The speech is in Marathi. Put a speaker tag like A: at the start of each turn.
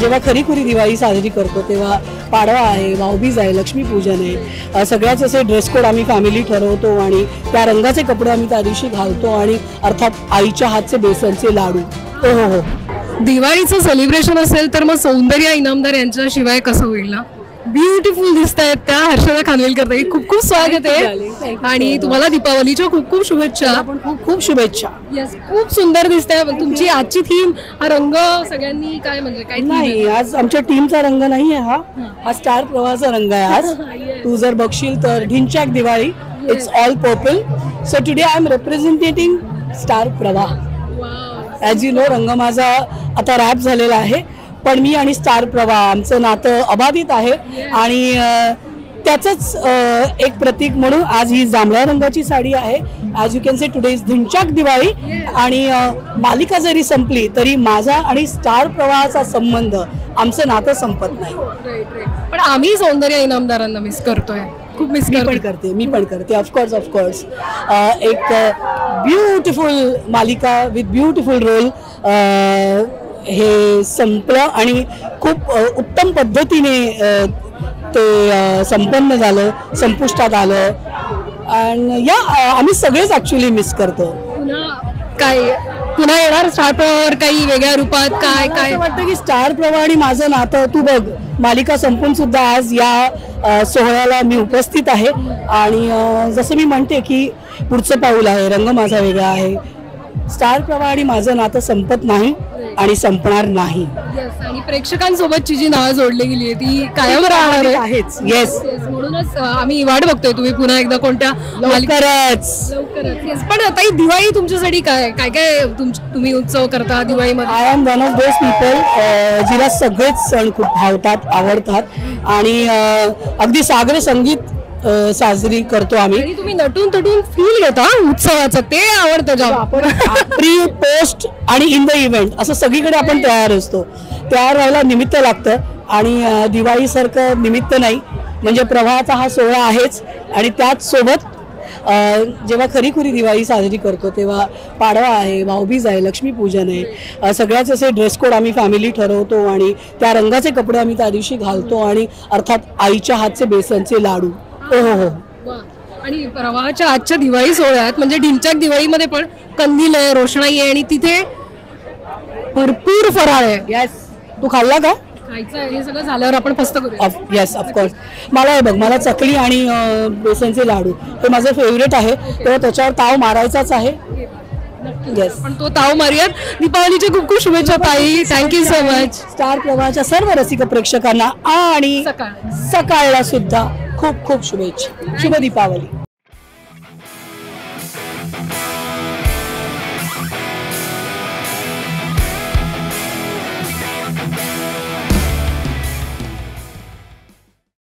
A: जेव्हा खरीखुरी दिवाळी साजरी करतो तेव्हा पाडवा आहे भाऊबीज आहे लक्ष्मीपूजन आहे सगळ्याच असे ड्रेस कोड आम्ही फॅमिली ठरवतो आणि त्या रंगाचे कपडे आम्ही त्या दिवशी घालतो आणि अर्थात आईच्या हातचे बेसनचे लाडू. हो हो हो.
B: दिवाळीचं सेलिब्रेशन असेल तर मग सौंदर्य इनामदार यांच्याशिवाय कसं होईल ना? ब्युटिफुल दिसत आहेत त्या हर्षदा खानवेलकर ताई. खूप खूप स्वागत आहे. आणि तुम्हाला दीपावलीच्या खूप खूप शुभेच्छा.
A: खूप खूप शुभेच्छा.
B: खूप सुंदर दिसतंय. तुमची आजची थीम हा रंग सगळ्यांनी काय म्हणजे काय आहे?
A: नाही आज आमच्या टीमचा रंग नाही आहे हा. हा. स्टार प्रवाहाचा रंग आहे आज. तू जर बघशील तर Dhinchak Diwali. It's all purple so today I am representing Star Pravah. As you know रंग माझा आता रॅप झालेला आहे. पण मी आणि स्टार प्रवाह आमचं नातं अबाधित आहे. आणि त्याचंच एक प्रतीक म्हणून आज ही जांभळ्या रंगाची साडी आहे. As you can say today is Dhinchak Diwali. आणि मालिका जरी संपली तरी माझा आणि स्टार प्रवाहाचा संबंध आमचं नातं संपत नाही.
B: पण आम्ही सौंदर्य इनामदारांना मिस करतोय. खूप मिस
A: मी पण करते मी पण करते. ऑफकोर्स ऑफकोर्स एक ब्युटिफुल मालिका विथ ब्युटिफुल रोल हे संपलं आणि खूप उत्तम पद्धतीने ते संपन्न झालं संपुष्टात आलं. आणि या आम्ही सगळेच ॲक्च्युली मिस करतो.
B: पुन्हा काय पुन्हा येणार स्टार प्रवाहावर काही वेगळ्या रूपात? काय काय?
A: वाटतं की स्टार प्रवाह आणि माझं नातं तू बघ मालिका संपून सुद्धा आज या सोहळ्याला मी उपस्थित आहे. आणि जसं मी म्हणते की पुढचं पाऊल आहे रंग माझा वेगळा आहे. स्टार प्रवाह आणि माझं नातं संपत नाही आणि संपणार नाही.
B: आणि प्रेक्षकांसोबतची जी नावं जोडली गेली आहे ती कायम राहणार आहे.
A: आहेच. येस
B: म्हणूनच अं, आम्ही वाट बघतोय तुम्ही पुन्हा एकदा कोणत्या
A: लवकरच.
B: लवकरच. पण आता ही दिवाळी तुमच्यासाठी काय काय काय तुम- तुम्ही उत्सव करता दिवाळीमध्ये?
A: I am one of those people जिला सगळेच सण खूप भावतात आवडतात. आणि अ, अगदी सागर संगीत साजरी करतो आम्ही.
B: तुम्ही नटून तटून फील घेता उत्सवाचं. ते आवडतं जाम
A: आपण प्री पोस्ट आणि इन द इव्हेंट असं सगळीकडे आपण तयार असतो. तयार व्हायला निमित्त लागतं. आणि दिवाळीसारखं निमित्त नाही. म्हणजे प्रवाहाचा हा सोहळा आहेच. आणि त्याच सोबत जेव्हा खरी खुरी दिवाळी साजरी करतो तेव्हा पाडवा आहे भाऊबीज आहे लक्ष्मीपूजन आहे. सगळ्याच असे ड्रेस कोड आम्ही फॅमिली ठरवतो आणि त्या रंगाचे कपडे आम्ही त्या दिवशी घालतो आणि अर्थात आईच्या हातचे बेसनचे लाडू. हो हो हो.
B: वा. आणि प्रवाहाच्या आजच्या दिवाळी सोहळ्यात म्हणजे ढिंचाक दिवाळीमध्ये पण कंदील आहे रोषणाई आहे आणि तिथे भरपूर फराळ आहे.
A: येस तू खाल्ला का?
B: खायचं आहे हे सगळं झाल्यावर आपण फस्त करूया.
A: येस ऑफकोर्स मला हे बघ मला चकली आणि अं, बेसनचे लाडू हे माझं फेवरेट आहे. तेव्हा त्याच्यावर ताव मारायचाच आहे. येस
B: पण तो ताव मारूयात. दीपावलीच्या खूप खूप शुभेच्छा ताई. थँक्यू सो मच
A: स्टार प्रवाहाच्या सर्व रसिक प्रेक्षकांना आणि
B: सकाळ.
A: सकाळला सुद्धा. खूप खूप शुभेच्छा. शुभ दीपावली.